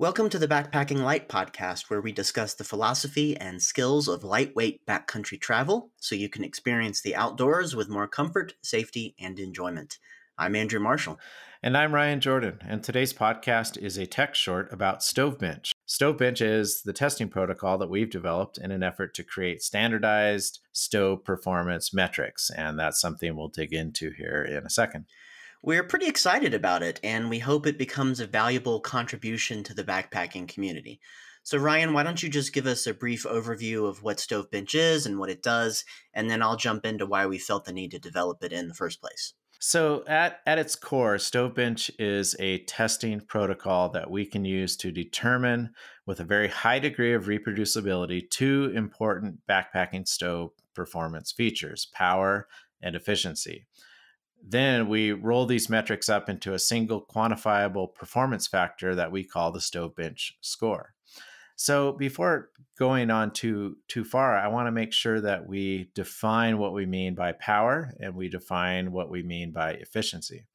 Welcome to the Backpacking Light podcast, where we discuss the philosophy and skills of lightweight backcountry travel so you can experience the outdoors with more comfort, safety, and enjoyment. I'm Andrew Marshall. And I'm Ryan Jordan. And today's podcast is a tech short about Stovebench. Stovebench is the testing protocol that we've developed in an effort to create standardized stove performance metrics. And that's something we'll dig into here in a second. We're pretty excited about it, and we hope it becomes a valuable contribution to the backpacking community. So, Ryan, why don't you just give us a brief overview of what Stovebench is and what it does, and then I'll jump into why we felt the need to develop it in the first place. So, at, at its core, Stovebench is a testing protocol that we can use to determine, with a very high degree of reproducibility, two important backpacking stove performance features power and efficiency. Then we roll these metrics up into a single quantifiable performance factor that we call the stove bench score. So before going on too too far, I want to make sure that we define what we mean by power and we define what we mean by efficiency.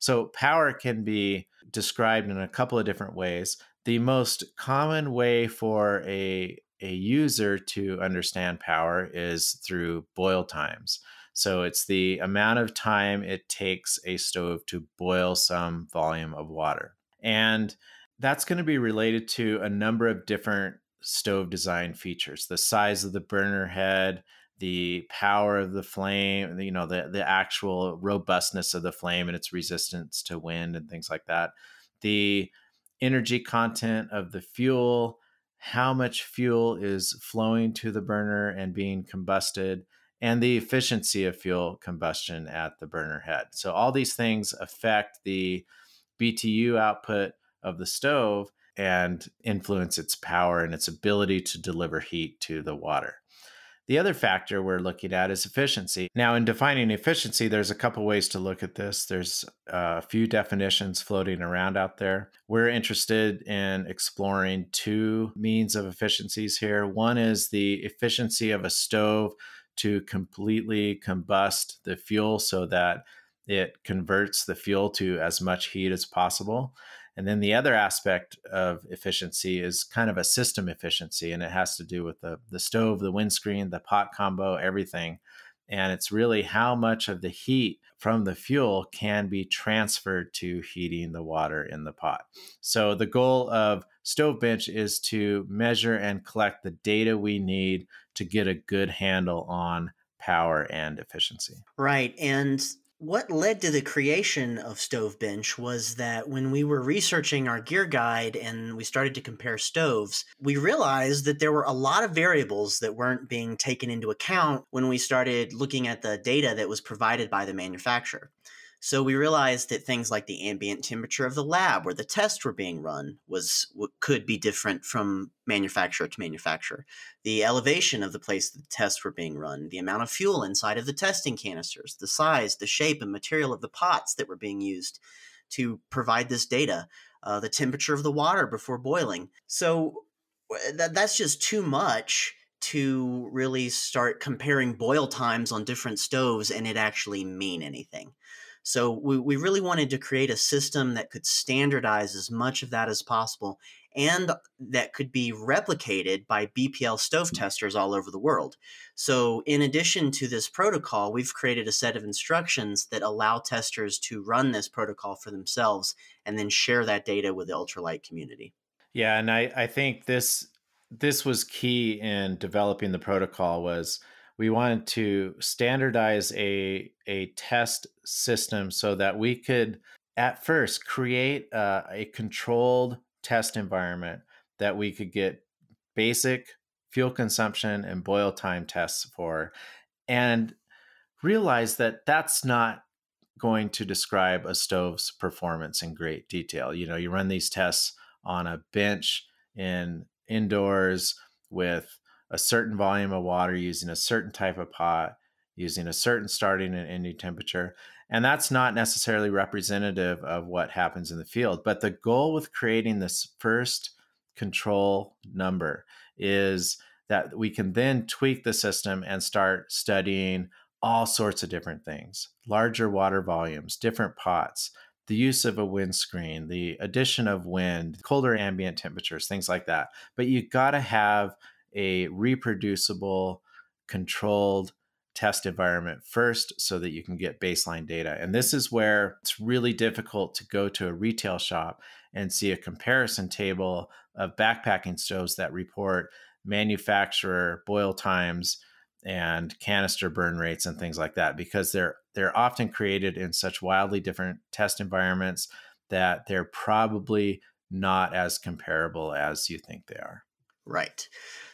So power can be described in a couple of different ways. The most common way for a a user to understand power is through boil times. So it's the amount of time it takes a stove to boil some volume of water. And that's going to be related to a number of different stove design features the size of the burner head, the power of the flame, you know, the, the actual robustness of the flame and its resistance to wind and things like that, the energy content of the fuel, how much fuel is flowing to the burner and being combusted, and the efficiency of fuel combustion at the burner head. So, all these things affect the BTU output of the stove and influence its power and its ability to deliver heat to the water. The other factor we're looking at is efficiency. Now, in defining efficiency, there's a couple ways to look at this. There's uh, a few definitions floating around out there. We're interested in exploring two means of efficiencies here. One is the efficiency of a stove to completely combust the fuel so that it converts the fuel to as much heat as possible. And then the other aspect of efficiency is kind of a system efficiency, and it has to do with the, the stove, the windscreen, the pot combo, everything. And it's really how much of the heat from the fuel can be transferred to heating the water in the pot. So the goal of Stove Bench is to measure and collect the data we need to get a good handle on power and efficiency. Right. And what led to the creation of Stove Bench was that when we were researching our gear guide and we started to compare stoves, we realized that there were a lot of variables that weren't being taken into account when we started looking at the data that was provided by the manufacturer. So we realized that things like the ambient temperature of the lab where the tests were being run was could be different from manufacturer to manufacturer. The elevation of the place the tests were being run, the amount of fuel inside of the testing canisters, the size, the shape, and material of the pots that were being used to provide this data, uh, the temperature of the water before boiling. So that, that's just too much to really start comparing boil times on different stoves and it actually mean anything. So we, we really wanted to create a system that could standardize as much of that as possible and that could be replicated by BPL stove testers all over the world. So, in addition to this protocol, we've created a set of instructions that allow testers to run this protocol for themselves and then share that data with the ultralight community. Yeah, and I, I think this this was key in developing the protocol was we wanted to standardize a, a test system so that we could at first create a, a controlled test environment that we could get basic fuel consumption and boil time tests for and realize that that's not going to describe a stove's performance in great detail. You know, you run these tests on a bench in indoors with a certain volume of water using a certain type of pot, using a certain starting and ending temperature. And that's not necessarily representative of what happens in the field. But the goal with creating this first control number is that we can then tweak the system and start studying all sorts of different things larger water volumes, different pots, the use of a windscreen, the addition of wind, colder ambient temperatures, things like that. But you've got to have a reproducible, controlled test environment first so that you can get baseline data. And this is where it's really difficult to go to a retail shop and see a comparison table of backpacking stoves that report manufacturer boil times and canister burn rates and things like that because they're they're often created in such wildly different test environments that they're probably not as comparable as you think they are. Right.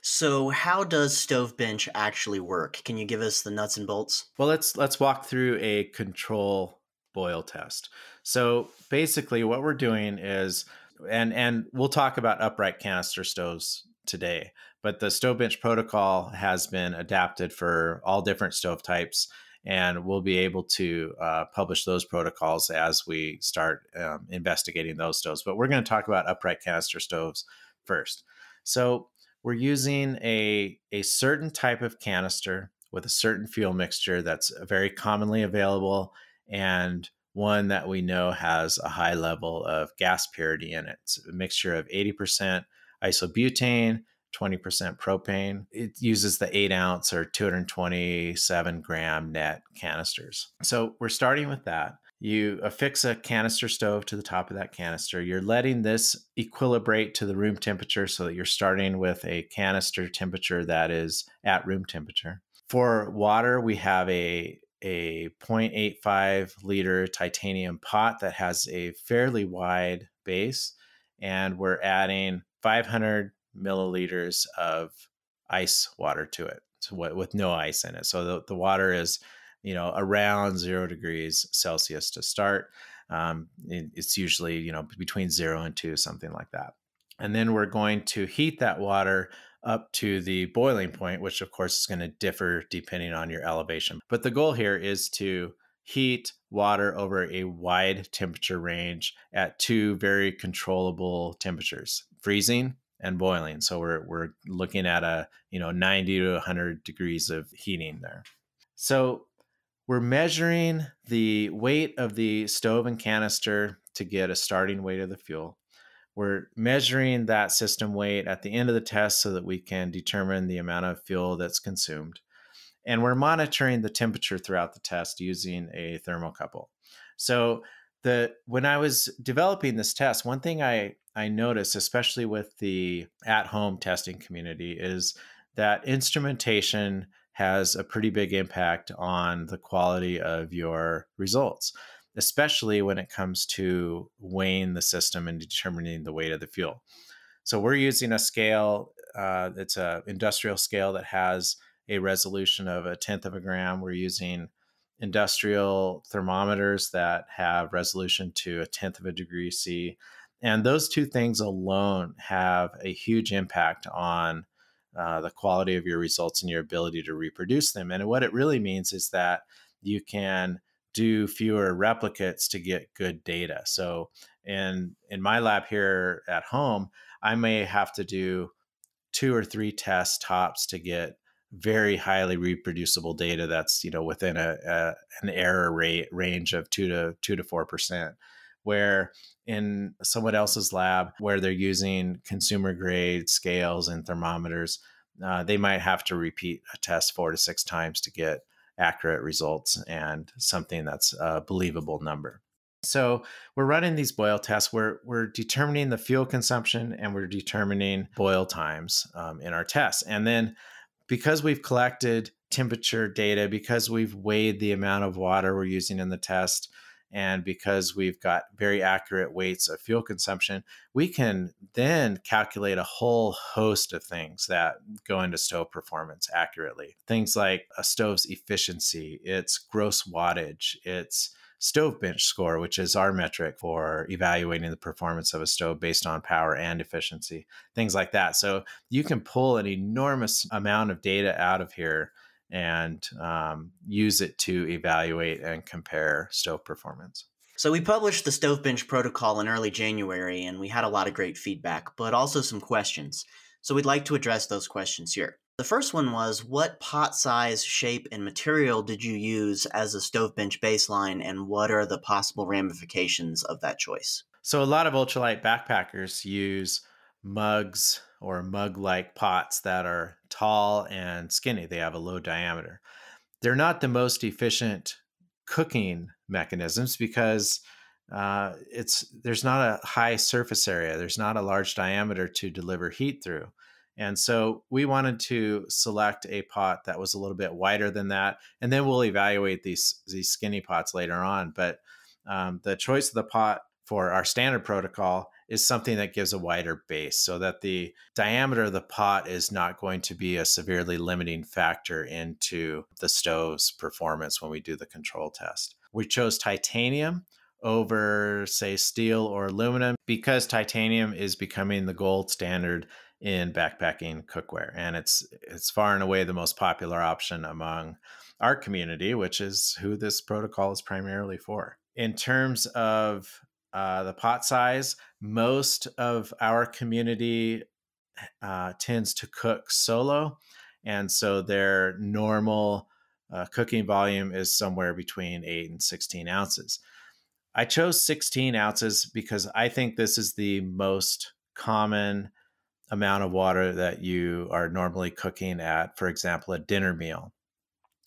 So how does stove bench actually work? Can you give us the nuts and bolts? Well, let's let's walk through a control boil test. So basically what we're doing is and and we'll talk about upright canister stoves today, but the stove bench protocol has been adapted for all different stove types and we'll be able to uh, publish those protocols as we start um, investigating those stoves. But we're going to talk about upright canister stoves first. So we're using a, a certain type of canister with a certain fuel mixture that's very commonly available and one that we know has a high level of gas purity in it. It's a mixture of 80% isobutane, 20% propane. It uses the eight ounce or 227 gram net canisters. So we're starting with that. You affix a canister stove to the top of that canister. You're letting this equilibrate to the room temperature so that you're starting with a canister temperature that is at room temperature. For water, we have a a 0.85 liter titanium pot that has a fairly wide base, and we're adding 500 milliliters of ice water to it so with no ice in it. So the, the water is, you know, around zero degrees Celsius to start. Um, it, it's usually, you know, between zero and two, something like that. And then we're going to heat that water up to the boiling point, which of course is going to differ depending on your elevation. But the goal here is to heat water over a wide temperature range at two very controllable temperatures freezing and boiling. So we're we're looking at a you know 90 to 100 degrees of heating there. So we're measuring the weight of the stove and canister to get a starting weight of the fuel. We're measuring that system weight at the end of the test so that we can determine the amount of fuel that's consumed. And we're monitoring the temperature throughout the test using a thermocouple. So the when I was developing this test, one thing I I noticed, especially with the at home testing community, is that instrumentation has a pretty big impact on the quality of your results, especially when it comes to weighing the system and determining the weight of the fuel. So we're using a scale, uh, it's an industrial scale that has a resolution of a tenth of a gram. We're using industrial thermometers that have resolution to a tenth of a degree C. And those two things alone have a huge impact on uh, the quality of your results and your ability to reproduce them. And what it really means is that you can do fewer replicates to get good data. So in in my lab here at home, I may have to do two or three tests tops to get very highly reproducible data that's you know within a, a an error rate range of two to two to four percent where in someone else's lab where they're using consumer grade scales and thermometers, uh, they might have to repeat a test four to six times to get accurate results and something that's a believable number. So we're running these boil tests. We're we're determining the fuel consumption and we're determining boil times um, in our tests. And then because we've collected temperature data, because we've weighed the amount of water we're using in the test, and because we've got very accurate weights of fuel consumption, we can then calculate a whole host of things that go into stove performance accurately. Things like a stove's efficiency, its gross wattage, its stove bench score, which is our metric for evaluating the performance of a stove based on power and efficiency, things like that. So you can pull an enormous amount of data out of here and um, use it to evaluate and compare stove performance. So we published the stove bench protocol in early January and we had a lot of great feedback, but also some questions. So we'd like to address those questions here. The first one was what pot size, shape, and material did you use as a stove bench baseline, and what are the possible ramifications of that choice? So, a lot of ultralight backpackers use mugs or mug like pots that are tall and skinny. They have a low diameter. They're not the most efficient cooking mechanisms because uh, it's there's not a high surface area. There's not a large diameter to deliver heat through. And so we wanted to select a pot that was a little bit wider than that, and then we'll evaluate these these skinny pots later on. But um, the choice of the pot for our standard protocol is something that gives a wider base so that the diameter of the pot is not going to be a severely limiting factor into the stove's performance when we do the control test. We chose titanium over, say, steel or aluminum because titanium is becoming the gold standard in backpacking cookware. And it's it's far and away the most popular option among our community, which is who this protocol is primarily for. In terms of uh, the pot size, most of our community uh, tends to cook solo. And so their normal uh, cooking volume is somewhere between 8 and 16 ounces. I chose 16 ounces because I think this is the most common amount of water that you are normally cooking at, for example, a dinner meal.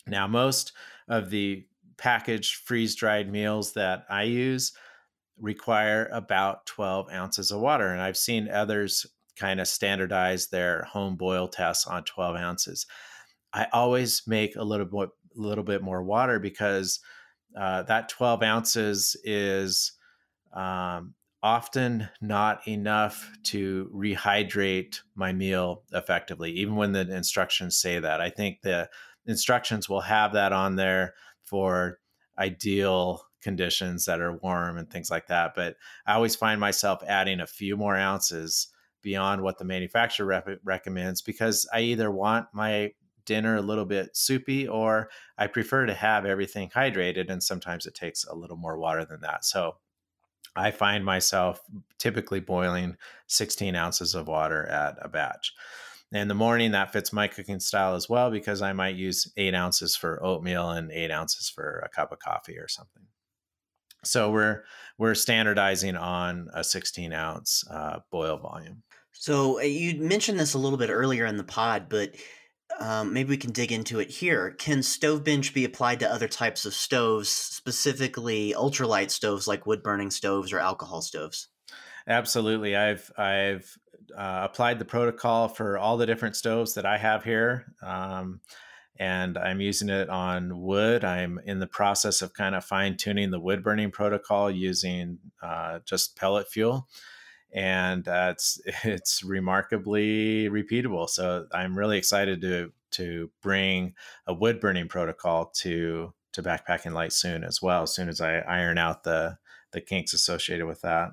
Now, most of the packaged freeze dried meals that I use require about 12 ounces of water. And I've seen others kind of standardize their home boil tests on 12 ounces. I always make a little bit, little bit more water because uh, that 12 ounces is um, often not enough to rehydrate my meal effectively, even when the instructions say that. I think the instructions will have that on there for ideal conditions that are warm and things like that. But I always find myself adding a few more ounces beyond what the manufacturer rep- recommends because I either want my dinner a little bit soupy or I prefer to have everything hydrated. And sometimes it takes a little more water than that. So I find myself typically boiling 16 ounces of water at a batch. In the morning, that fits my cooking style as well because I might use eight ounces for oatmeal and eight ounces for a cup of coffee or something. So we're we're standardizing on a 16 ounce uh, boil volume. So uh, you mentioned this a little bit earlier in the pod, but um, maybe we can dig into it here. Can stove bench be applied to other types of stoves, specifically ultralight stoves like wood burning stoves or alcohol stoves? Absolutely. I've I've uh, applied the protocol for all the different stoves that I have here. Um, and I'm using it on wood. I'm in the process of kind of fine tuning the wood burning protocol using uh, just pellet fuel, and uh, it's it's remarkably repeatable. So I'm really excited to to bring a wood burning protocol to to backpacking light soon as well. As soon as I iron out the the kinks associated with that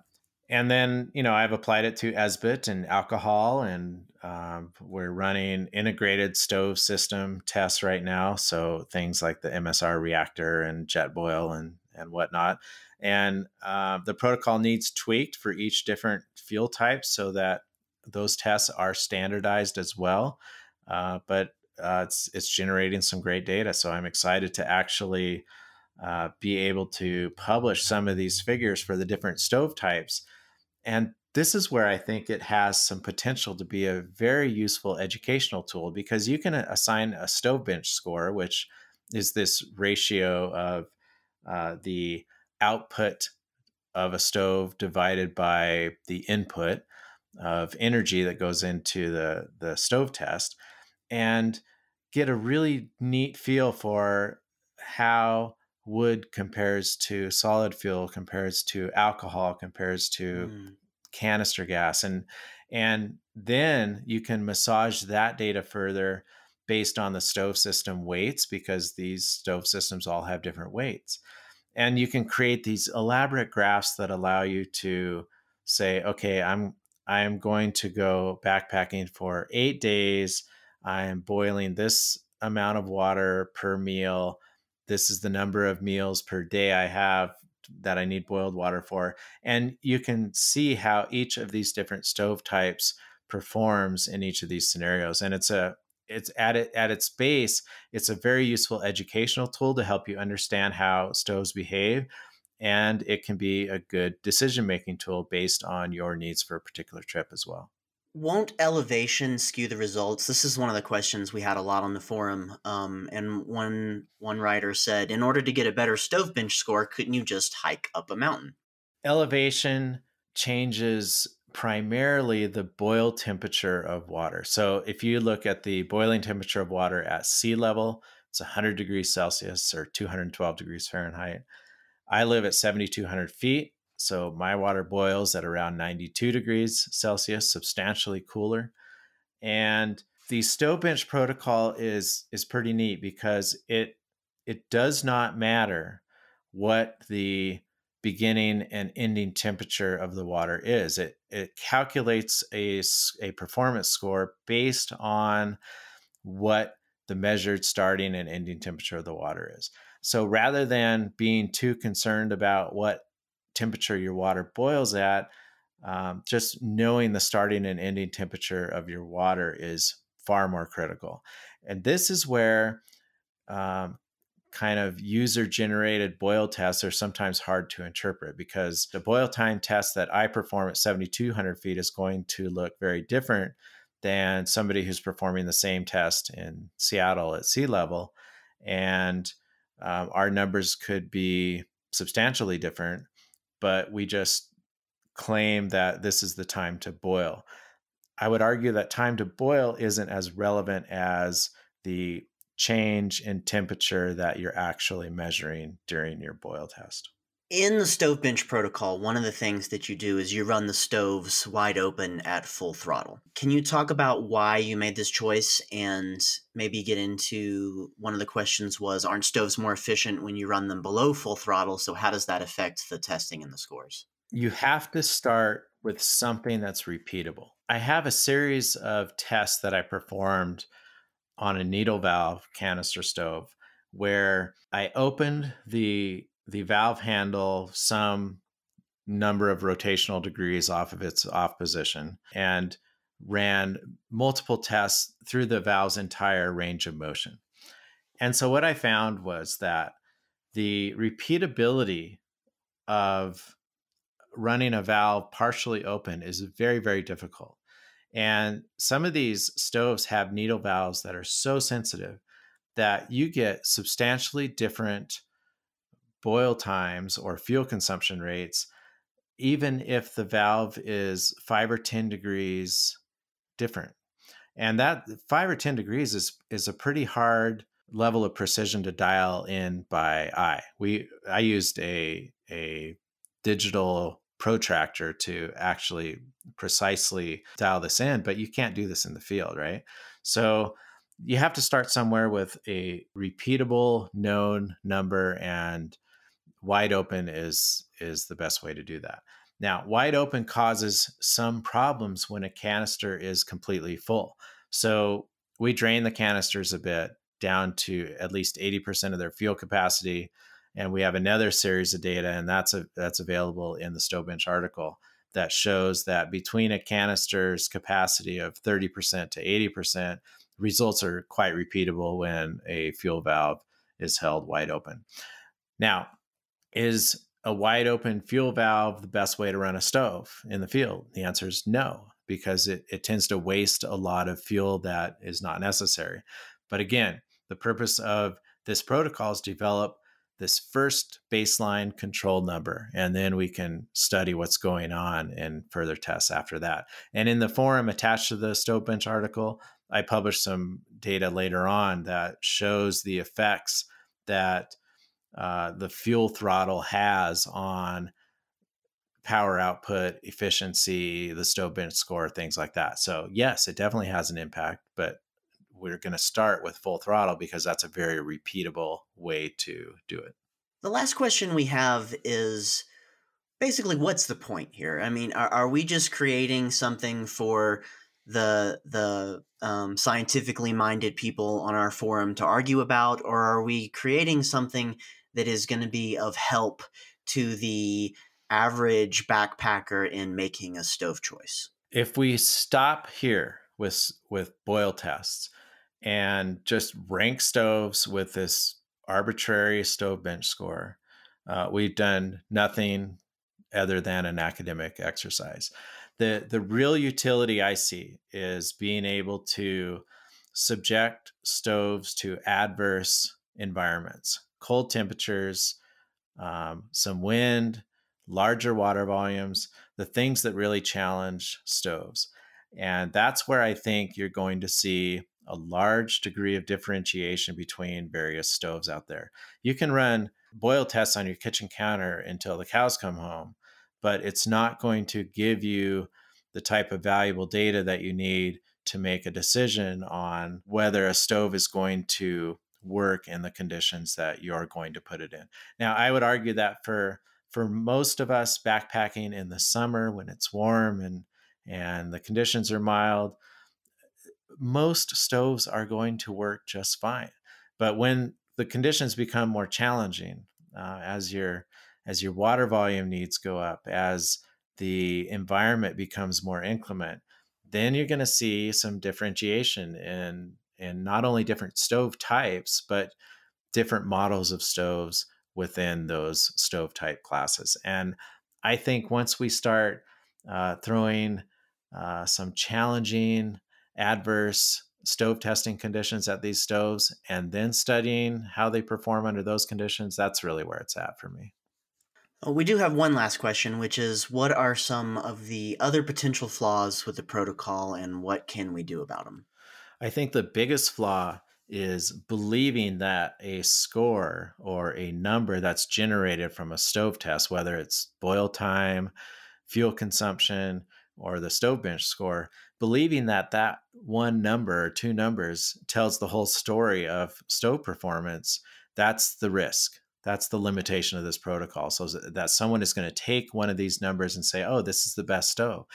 and then you know I've applied it to Esbit and alcohol, and um, we're running integrated stove system tests right now. So things like the MSR reactor and Jetboil and and whatnot. And uh, the protocol needs tweaked for each different fuel type so that those tests are standardized as well. Uh, but uh, it's it's generating some great data, so I'm excited to actually uh, be able to publish some of these figures for the different stove types. And this is where I think it has some potential to be a very useful educational tool because you can assign a stove bench score, which is this ratio of uh, the output of a stove divided by the input of energy that goes into the, the stove test, and get a really neat feel for how wood compares to solid fuel compares to alcohol compares to mm. canister gas and and then you can massage that data further based on the stove system weights because these stove systems all have different weights. And you can create these elaborate graphs that allow you to say okay i'm i'm going to go backpacking for 8 days. I am boiling this amount of water per meal this is the number of meals per day I have that I need boiled water for. And you can see how each of these different stove types performs in each of these scenarios. And it's a it's at it at its base, it's a very useful educational tool to help you understand how stoves behave. And it can be a good decision making tool based on your needs for a particular trip as well. Won't elevation skew the results? This is one of the questions we had a lot on the forum. Um, and one one writer said, in order to get a better stove bench score, couldn't you just hike up a mountain? Elevation changes primarily the boil temperature of water. So if you look at the boiling temperature of water at sea level, it's 100 degrees Celsius or 212 degrees Fahrenheit. I live at 7,200 feet, so my water boils at around 92 degrees Celsius, substantially cooler. And the stove bench protocol is is pretty neat because it it does not matter what the beginning and ending temperature of the water is. It it calculates a, a performance score based on what the measured starting and ending temperature of the water is. So rather than being too concerned about what temperature your water boils at, um, just knowing the starting and ending temperature of your water is far more critical. And this is where um, kind of user generated boil tests are sometimes hard to interpret because the boil time test that I perform at 7,200 feet is going to look very different than somebody who's performing the same test in Seattle at sea level. And um, our numbers could be substantially different, but we just claim that this is the time to boil. I would argue that time to boil isn't as relevant as the change in temperature that you're actually measuring during your boil test. In the stove bench protocol, one of the things that you do is you run the stoves wide open at full throttle. Can you talk about why you made this choice and maybe get into one of the questions was aren't stoves more efficient when you run them below full throttle? So how does that affect the testing and the scores? You have to start with something that's repeatable. I have a series of tests that I performed on a needle valve canister stove where I opened the the valve handle some number of rotational degrees off of its off position and ran multiple tests through the valve's entire range of motion. And so what I found was that the repeatability of running a valve partially open is very, very difficult. And some of these stoves have needle valves that are so sensitive that you get substantially different boil times or fuel consumption rates, even if the valve is five or 10 degrees different. And that five or 10 degrees is, is a pretty hard level of precision to dial in by eye. We I used a a digital protractor to actually precisely dial this in, but you can't do this in the field, right? So you have to start somewhere with a repeatable known number and wide open is is the best way to do that. Now, wide open causes some problems when a canister is completely full. So we drain the canisters a bit down to at least 80% of their fuel capacity and we have another series of data and that's a, that's available in the Stovebench article that shows that between a canister's capacity of 30% to 80% results are quite repeatable when a fuel valve is held wide open now is a wide open fuel valve the best way to run a stove in the field the answer is no because it, it tends to waste a lot of fuel that is not necessary but again the purpose of this protocol is develop this first baseline control number, and then we can study what's going on in further tests after that. And in the forum attached to the Stovebench article, I published some data later on that shows the effects that uh, the fuel throttle has on power output, efficiency, the stove bench score, things like that. So, yes, it definitely has an impact, but we're going to start with full throttle because that's a very repeatable way to do it. The last question we have is basically what's the point here? I mean, are, are we just creating something for the the um, scientifically minded people on our forum to argue about, or are we creating something that is going to be of help to the average backpacker in making a stove choice? If we stop here with with boil tests, and just rank stoves with this arbitrary stove bench score. Uh, we've done nothing other than an academic exercise. The, the real utility I see is being able to subject stoves to adverse environments, cold temperatures, um, some wind, larger water volumes, the things that really challenge stoves. And that's where I think you're going to see a large degree of differentiation between various stoves out there. You can run boil tests on your kitchen counter until the cows come home, but it's not going to give you the type of valuable data that you need to make a decision on whether a stove is going to work in the conditions that you're going to put it in. Now, I would argue that for for most of us backpacking in the summer when it's warm and and the conditions are mild, most stoves are going to work just fine. But when the conditions become more challenging, uh, as your as your water volume needs go up, as the environment becomes more inclement, then you're going to see some differentiation in in not only different stove types, but different models of stoves within those stove type classes. And I think once we start uh, throwing uh, some challenging, adverse stove testing conditions at these stoves and then studying how they perform under those conditions, that's really where it's at for me. Uh, we do have one last question, which is what are some of the other potential flaws with the protocol and what can we do about them? I think the biggest flaw is believing that a score or a number that's generated from a stove test, whether it's boil time, fuel consumption, or the stove bench score, believing that that one number or two numbers tells the whole story of stove performance, that's the risk. That's the limitation of this protocol. So that someone is going to take one of these numbers and say, oh, this is the best stove.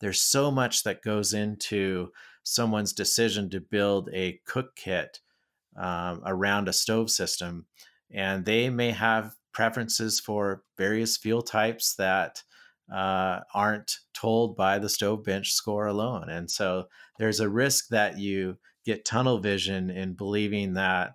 There's so much that goes into someone's decision to build a cook kit um, around a stove system. And they may have preferences for various fuel types that uh, aren't told by the stove bench score alone. And so there's a risk that you get tunnel vision in believing that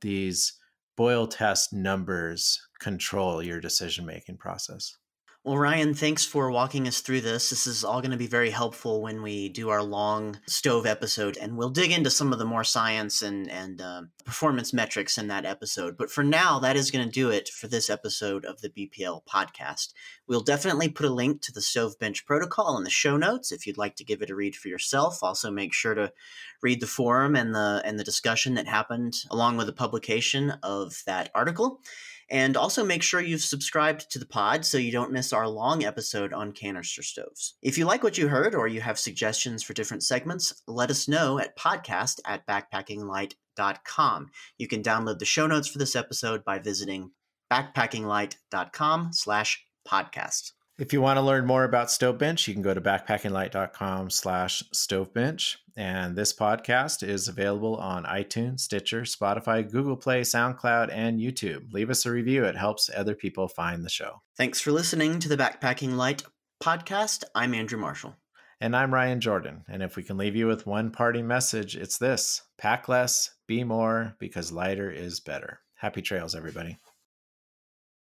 these boil test numbers control your decision making process. Well, Ryan, thanks for walking us through this. This is all going to be very helpful when we do our long stove episode, and we'll dig into some of the more science and and uh, performance metrics in that episode. But for now, that is going to do it for this episode of the BPL podcast. We'll definitely put a link to the stove bench protocol in the show notes if you'd like to give it a read for yourself. Also, make sure to read the forum and the and the discussion that happened along with the publication of that article. And also make sure you've subscribed to the pod so you don't miss our long episode on canister stoves. If you like what you heard or you have suggestions for different segments, let us know at podcast at backpackinglight.com. You can download the show notes for this episode by visiting backpackinglight.com slash podcast. If you want to learn more about Stovebench, you can go to backpackinglight.com slash stovebench. And this podcast is available on iTunes, Stitcher, Spotify, Google Play, SoundCloud, and YouTube. Leave us a review. It helps other people find the show. Thanks for listening to the Backpacking Light podcast. I'm Andrew Marshall. And I'm Ryan Jordan. And if we can leave you with one parting message, it's this pack less, be more, because lighter is better. Happy trails, everybody.